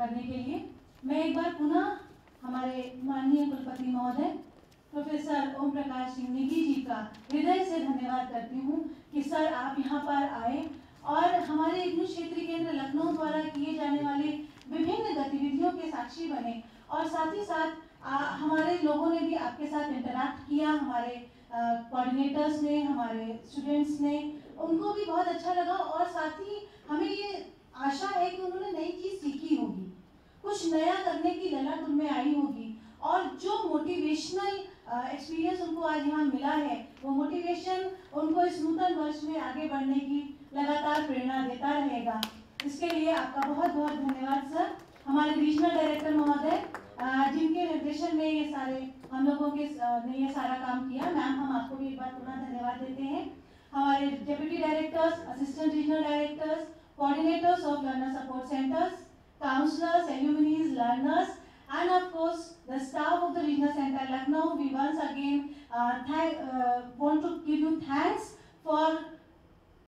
करने के लिए। मैं एक बार पुनः हमारे माननीय कुलपति महोदय प्रोफेसर ओम प्रकाश सिंह नेगी जी का हृदय से धन्यवाद करती हूँ कि सर आप यहाँ पर आए और हमारे इग्नू क्षेत्रीय केंद्र लखनऊ द्वारा किए जाने वाले विभिन्न गतिविधियों के साक्षी बने और साथ ही साथ आ, हमारे लोगों ने भी आपके साथ इंटरेक्ट किया हमारे कोऑर्डिनेटर्स ने हमारे स्टूडेंट्स ने उनको भी बहुत अच्छा लगा और साथ ही हमें ये आशा है कि उन्होंने नई चीज़ सीखी होगी कुछ नया करने की ललक उनमें आई होगी। और जो मोटिवेशनल एक्सपीरियंस उनको आज यहाँ मिला है वो मोटिवेशन उनको इस नूतन वर्ष में आगे बढ़ने की लगातार प्रेरणा देता रहेगा। इसके लिए आपका बहुत बहुत धन्यवाद सर। हमारे रीजनल डायरेक्टर महोदय जिनके निर्देशन में ये सारे हम लोगों के ने ये सारा काम किया मैम हम आपको भी एक बार पुनः धन्यवाद देते हैं। हमारे deputy directors assistant regional directors coordinators of learner support centers, counselors, alumni, learners, and of course the staff of the regional center Lucknow. We once again uh, uh, want to give you thanks